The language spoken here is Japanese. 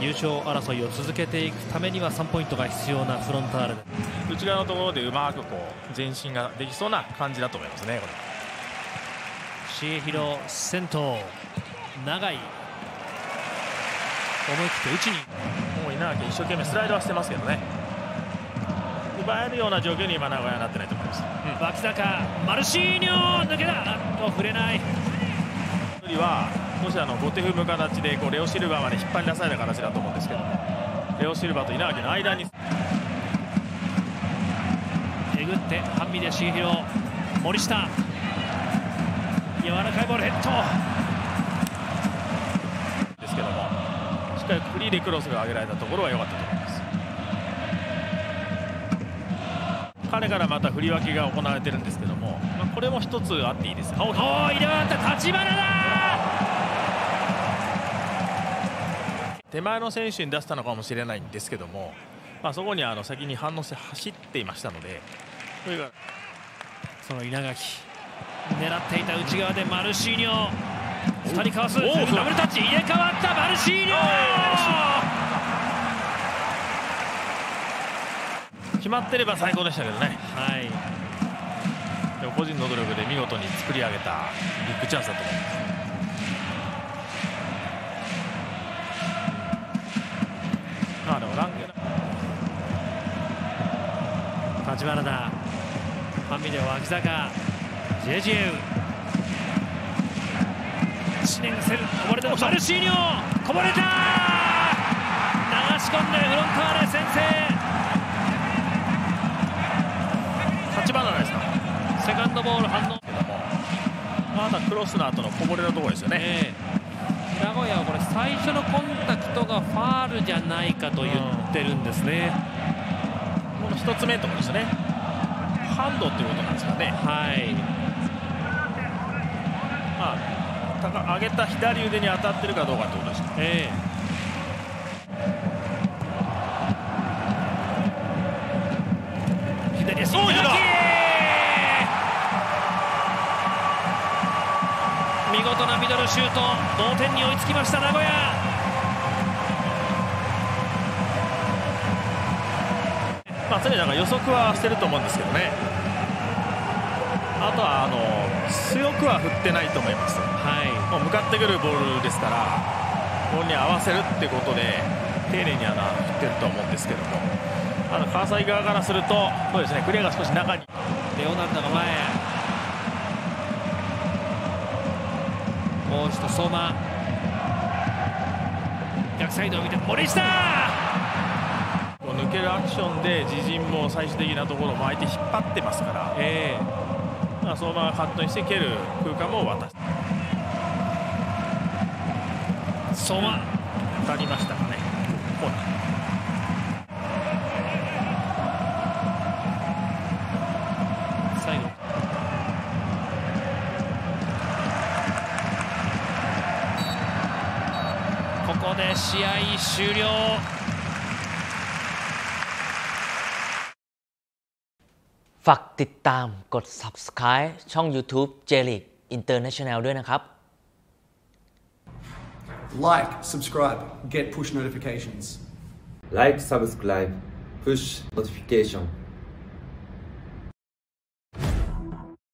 優勝争いを続けていくためには3ポイントが必要なフロンターレ内側のところでうまくこう前進ができそうな感じだと思いますね重弘先頭長い。思い切って打ちに。もう稲垣一生懸命スライドはしてますけどね。奪えるような状況に今名古屋はなってないと思います、うん、脇坂マルシーニョ抜けた。と触れない。は少しあの後手踏む形でこうレオシルバーまで引っ張り出された形だと思うんですけどレオシルバーと稲垣の間に。えぐって半身で重弘森下。柔らかいボールヘッド。ですけども。しっかりフリーでクロスが上げられたところは良かったと思います。彼からまた振り分けが行われてるんですけども、まあ、これも一つあっていいですおお入れ替った立花だ。手前の選手に出したのかもしれないんですけども、まあ、そこにあの先に反応して走っていましたのでそれがその稲垣狙っていた内側でマルシーニョ。2人かわす。ダブルタッチ。入れ替わった。マルシーニョ。決まってれば最高でしたけどね。はい。でも個人の努力で見事に作り上げたビッグチャンスだと思います立花だ半身で脇坂。ジェジエウ1年生こぼれたマルシーニョ。こぼれた。流し込んでフロンターレ先制。立花ですか。セカンドボール反応。まだクロスの後のこぼれのところですよね、えー、名古屋はこれ最初のコンタクトがファールじゃないかと言ってるんですね、この1つ目のところですね。ハンドっていうことなんですかね。はい。まあ、上げた左腕に当たってるかどうかってことですか、えー、見事なミドルシュート。同点に追いつきました名古屋まあ、常になんか予測はしてると思うんですけどね。あとはあの強くは振ってないと思います、はい、もう向かってくるボールですからボールに合わせるってことで丁寧にあの振ってると思うんですけども。あの川崎側からするとそうですねクリアが少し中に。レオナルドが前。もう一度相馬。逆サイドを見て森下抜けるアクションで自陣も最終的なところも相手引っ張ってますから、えー、まあ、そのままカットにして蹴る空間も渡す。相馬当たりましたかね。コーナー最後。ここで試合終了 ฝากติดตามกด subscribe ช่อง YouTube j l e a g International ด้วยนะครับ Like, subscribe, get push notifications. Like, subscribe, push notification